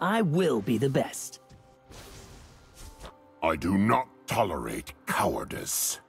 I will be the best. I do not tolerate cowardice.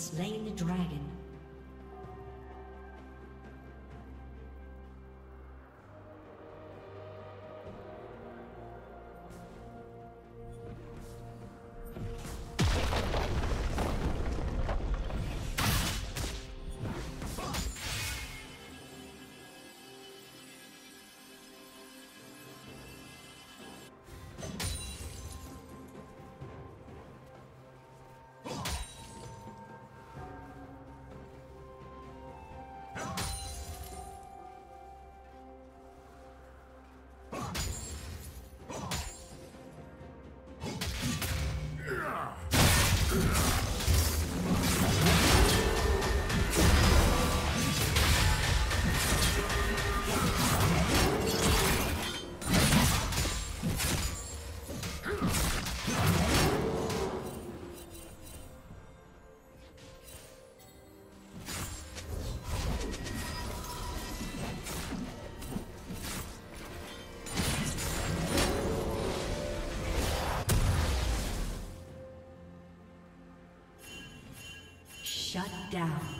Slain the dragon. Down.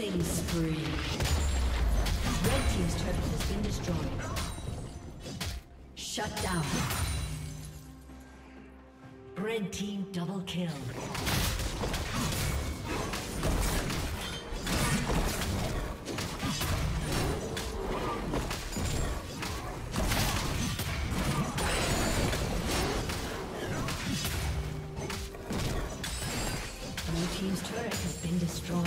Killing spree. Red Team's turret has been destroyed. Shut down. Red Team double kill. Blue Team's turret has been destroyed.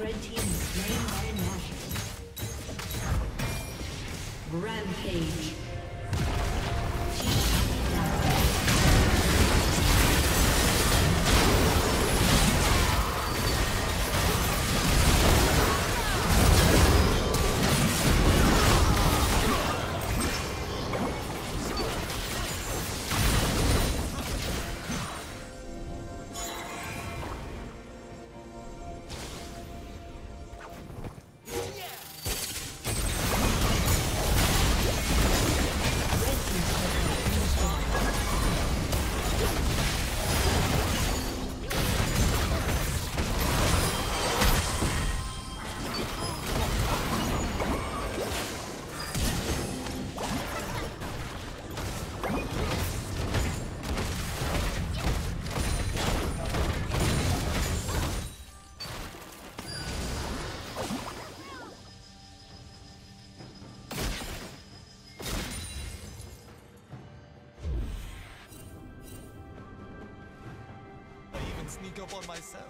Red team is slain by Rampage. Sneak up on myself.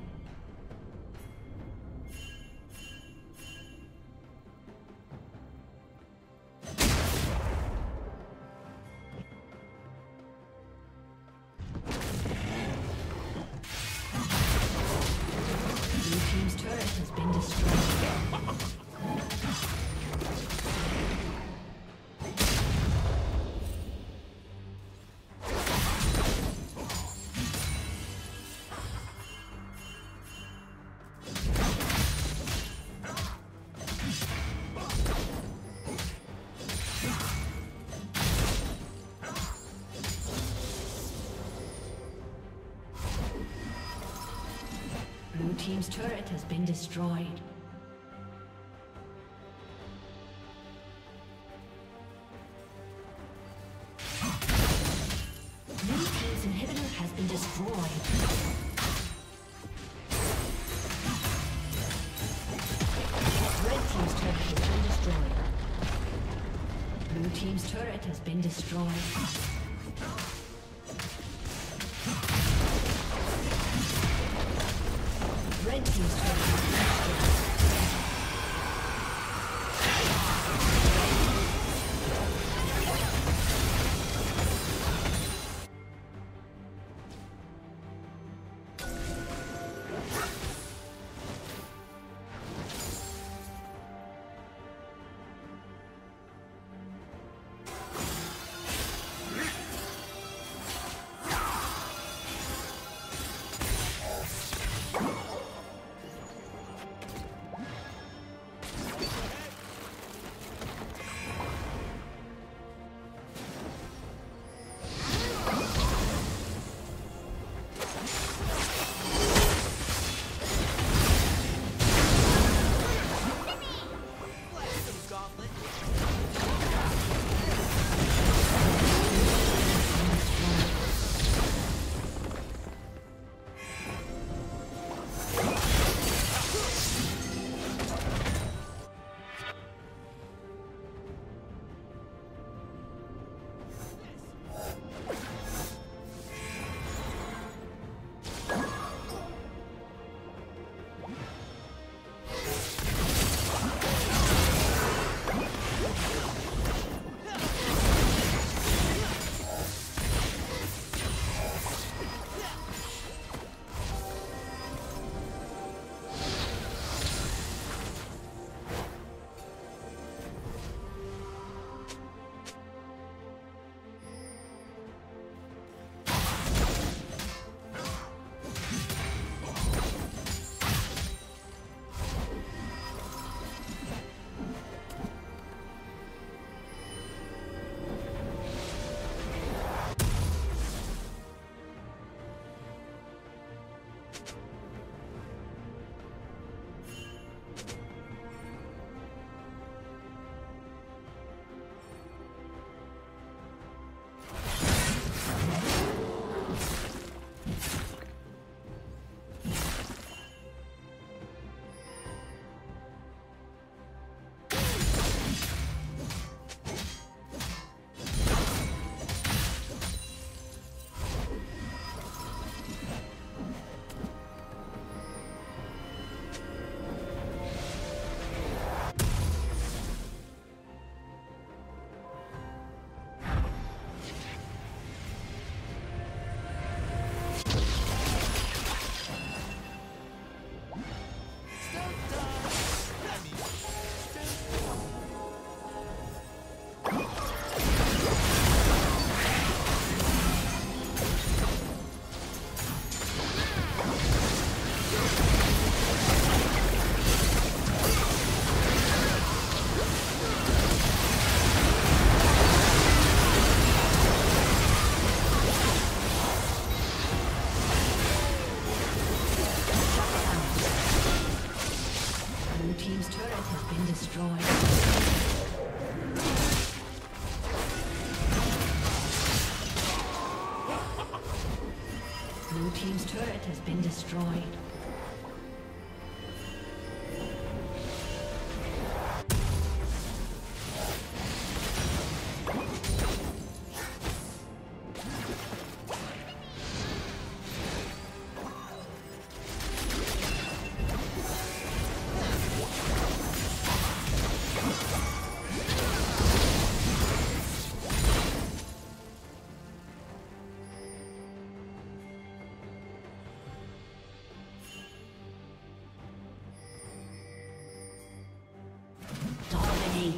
destroyed. Blue team's inhibitor has been destroyed. Turret has been destroyed. Team's turret has been destroyed. Red Team's turret.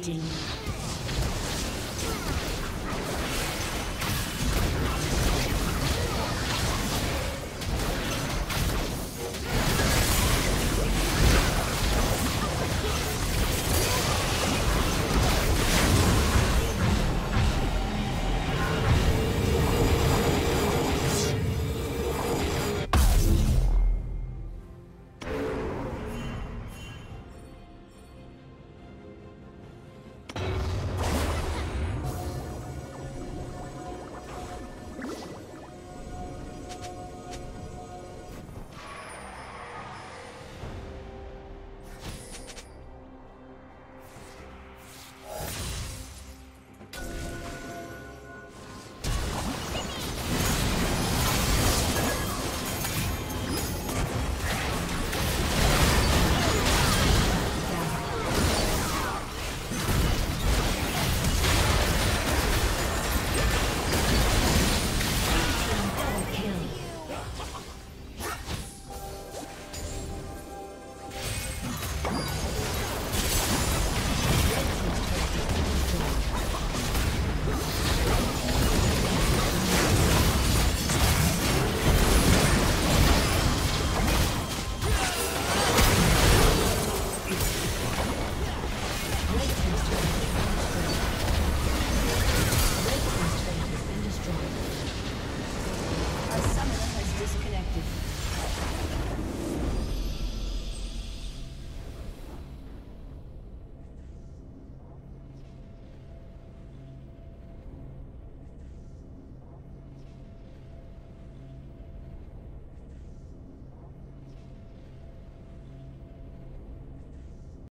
отдельно.